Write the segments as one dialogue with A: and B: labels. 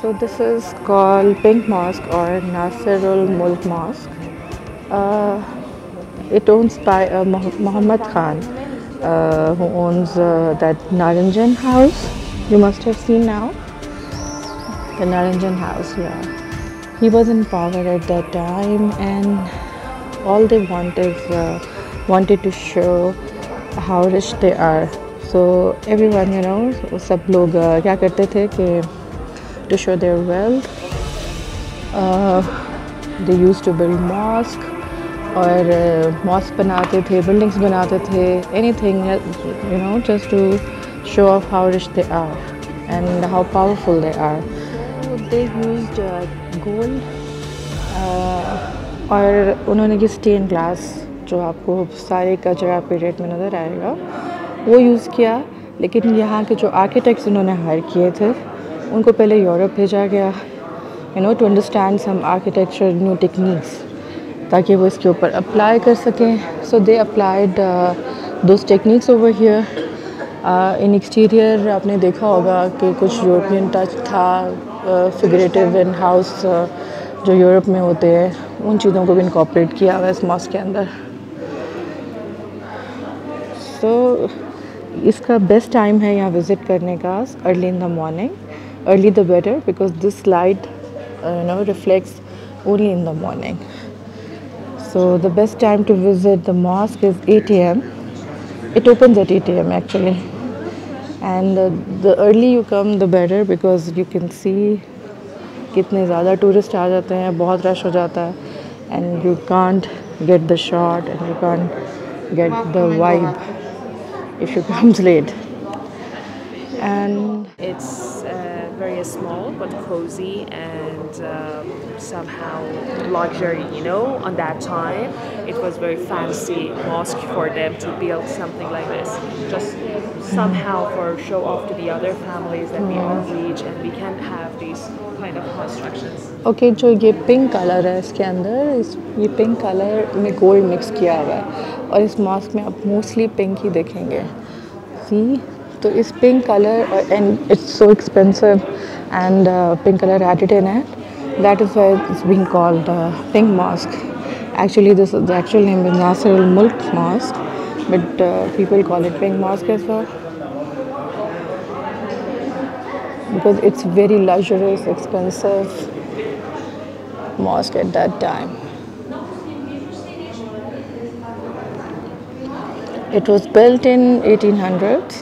A: Okay, so this is called Pink Mosque or Nasirul Mulk Mosque. Uh, it owns by uh, Moh- Muhammad Khan, uh, who owns uh, that Naranjan house. You must have seen now. The Naranjan house, yeah. He was in power at that time, and all they want is uh, wanted to show how rich they are. So everyone, you know, सब लोग uh, क्या करते थे कि To show their wealth, uh, they used to build mosque और mosque बनाते थे buildings बनाते थे anything you know just to show off how rich they are and how powerful they are they used gold और उन्होंने ये stand glass जो आपको सारे कचरा पीरियड में नज़र आएगा वो यूज़ किया लेकिन यहाँ के जो आर्किटेक्ट्स उन्होंने हायर किए थे उनको पहले यूरोप भेजा गया you know to understand some architecture new techniques ताकि वो इसके ऊपर अप्लाई कर सकें। So they applied those techniques over here in exterior आपने देखा होगा कि कुछ यूरोपियन टच था फिगरेटिव इन हाउस जो यूरोप में होते हैं उन चीज़ों को भी इनकॉपरेट किया हुआ इस मॉस्क के अंदर। सो so, इसका बेस्ट टाइम है यहाँ विज़िट करने का early in the morning early the better because this light you know reflects only in the morning so the best time to visit the mosque is 8 a.m it opens at 8 a.m actually and uh, the early you come the better because you can see कितने ज़्यादा tourist आ जाते हैं बहुत rush हो जाता है and you can't get the shot and you can't get the vibe if you comes late and
B: It's uh, very small but cozy and um, somehow luxury, you know. On that time, it was very fancy mosque for them to build something like this. Just somehow for show off to the other families that we are rich and we can have these kind of constructions.
A: Okay जो ये pink colour है इसके अंदर इस ये pink colour में gold mix किया हुआ है और इस मास्क में आप मोस्टली पिंक ही देखेंगे सी तो इस pink colour and it's so expensive and pink colour added इन है that is why it's being called pink mask actually this the actual name is Nasir al Mulk Mosque but uh, people call it pink mosque as well because it's very luxurious expensive mosque at that time. It was built in 1800s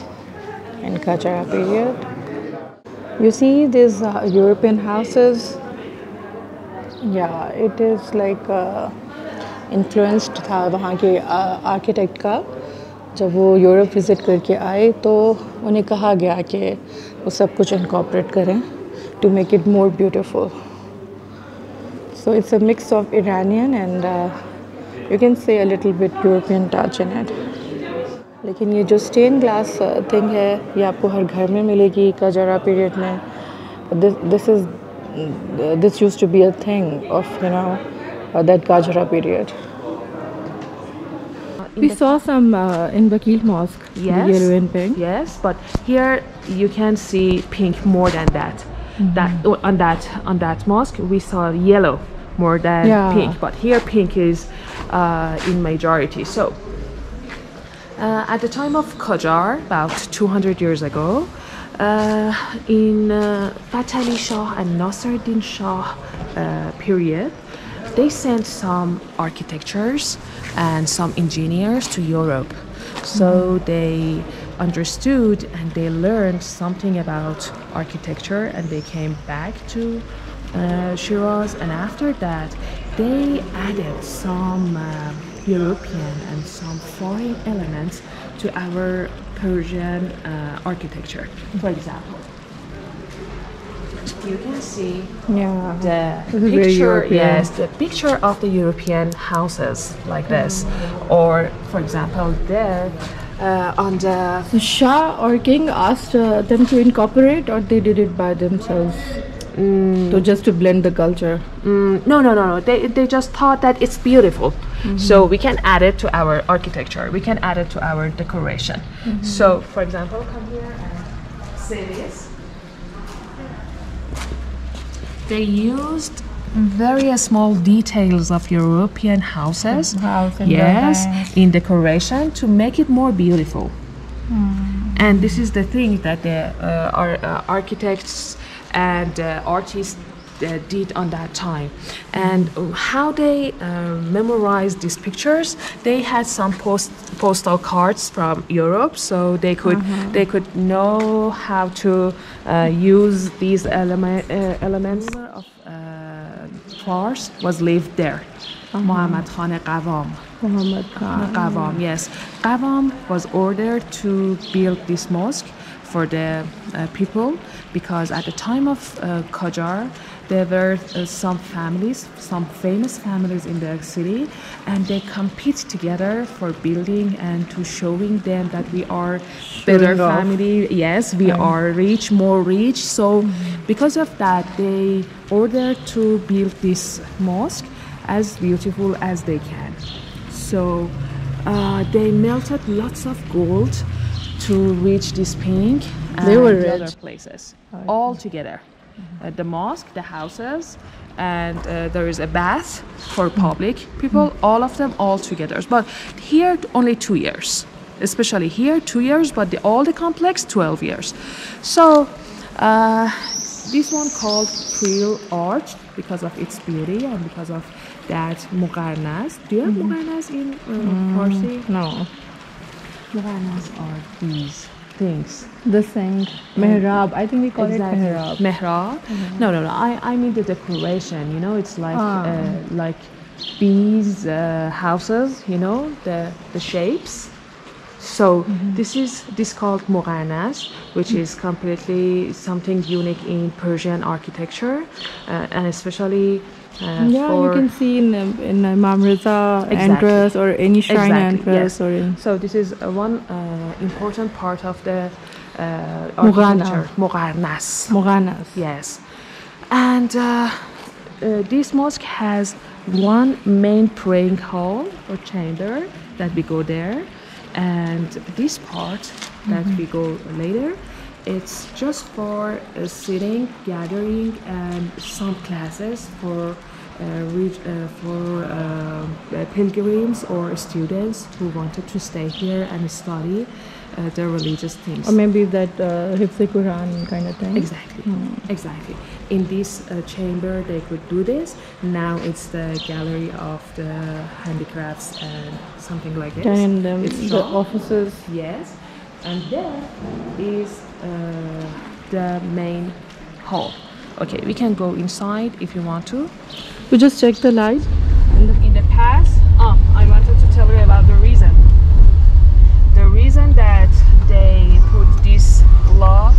A: in Kachara period. You see these uh, European houses. Yeah, it is like uh, influenced था वहाँ के architect का जब वो Europe visit करके आए तो उन्हें कहा गया कि वो सब कुछ इनकॉपरेट करें to make it more beautiful So it's a mix of Iranian and uh, you can say a little bit European touch in it. लेकिन ये जो स्टेन ग्लास थिंग है ये आपको हर घर में मिलेगी कजरा पीरियड में this is this use to be a thing of you know that Qajar period. we saw some uh, in Vakil Mosque,
B: yes,
A: yellow and pink.
B: Yes, but here you can see pink more than that. Mm -hmm. That oh, on that on that mosque we saw yellow more than
A: yeah.
B: pink, but here pink is uh, in majority. So uh, at the time of Qajar, about 200 years ago, uh, in uh, Ali Shah and Nasruddin Shah uh, period, they sent some architectures and some engineers to Europe. So they understood and they learned something about architecture and they came back to uh, Shiraz and after that they added some uh, European and some foreign elements to our Persian uh, architecture. For example, you can see
A: Yeah.
B: the
A: This is very
B: picture yes the picture of the european houses like this. Or for example there uh, on the
A: The Shah or king asked uh, them to incorporate, or they did it by themselves, so just to blend the culture.
B: Mm, no no no no. They, they just thought that it's beautiful so we can add it to our architecture we can add it to our decoration so for example come here and say this they used very small details of European houses.
A: House
B: yes,
A: buildings.
B: in decoration to make it more beautiful.
A: Hmm.
B: And this is the thing that the uh, our, uh, architects and uh, artists did on that time. And how they uh, memorized these pictures, they had some post postal cards from Europe, so they could
A: Uh-huh.
B: they could know how to uh, use these element, uh, elements of uh, Fars was lived there.
A: Uh-huh.
B: Muhammad Khan Qavam.
A: Muhammad Khan.
B: Qavam, yes. Qavam was ordered to build this mosque for the uh, people because at the time of uh, Qajar, there were uh, some families, some famous families in the city, and they compete together for building and to showing them that we are better family. Yes, we are rich, more rich. So, because of that, they ordered to build this mosque as beautiful as they can. So uh, they melted lots of gold to reach this pink and
A: They were
B: the other
A: rich.
B: places all together. Uh, the mosque, the houses, and uh, there is a bath for public people. All of them all together. But here only two years, especially here two years. But the, all the complex twelve years. So. Uh, this one called Frill Arch because of its beauty and because of that Muqarnas. Do you have Muqarnas in uh, Farsi?
A: No.
B: Muqarnas are these things.
A: The thing. Mehrab. I think we call it mehrab.
B: Mehrab. No, no, no. I, I mean the decoration. You know, it's like
A: Ah.
B: uh, like bees uh, houses. You know, the the shapes. So this is this called Muqarnas, which is completely something unique in Persian architecture, uh, and especially uh,
A: Yeah, you can see in um, in Imam Reza
B: Exactly.
A: entrance or any shrine
B: Exactly,
A: entrance
B: yes.
A: or in
B: So this is uh, one uh, important part of the uh, architecture. Yes. And uh, uh, this mosque has one main praying hall or chamber that we go there. And this part that we go later, it's just for uh, sitting, gathering, and some classes for. Uh, uh, for uh, uh, pilgrims or students who wanted to stay here and study uh, their religious things.
A: Or maybe that uh, Hifz Quran kind of thing.
B: Exactly. Exactly. In this uh, chamber, they could do this. Now it's the gallery of the handicrafts and something like this.
A: And um,
B: it's
A: the offices.
B: Yes. And there is the main hall. Okay, we can go inside if you want to.
A: We just check the light.
B: In the past, oh, I wanted to tell you about the reason. The reason that they put this law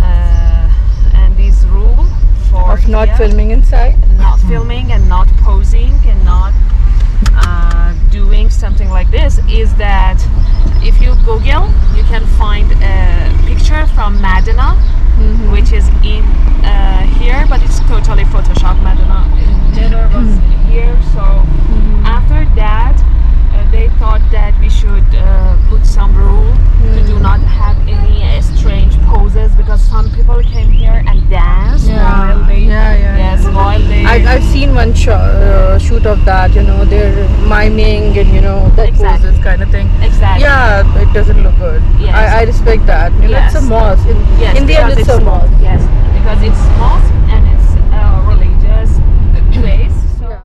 B: uh, and this rule for
A: Of not
B: here,
A: filming inside.
B: not filming and not posing and not uh, doing something like this is that if you Google, you can find a picture from Medina, which is in uh, here, but it's totally Photoshop. Medina never was here, so after that, uh, they thought that we should uh, put some rule to do not have any uh, strange poses because some people came here and danced while they
A: yeah, yeah.
B: yes while they
A: I, I've seen one sh- uh, shoot of that, you know, they're miming and, you know, that
B: Exactly.
A: poses kind of thing.
B: exactly
A: Yeah, it doesn't look good.
B: Yes.
A: I, I respect that. You know, it's a mosque. In,
B: yes
A: in the end, it's a mosque.
B: yes because it's mosque and it's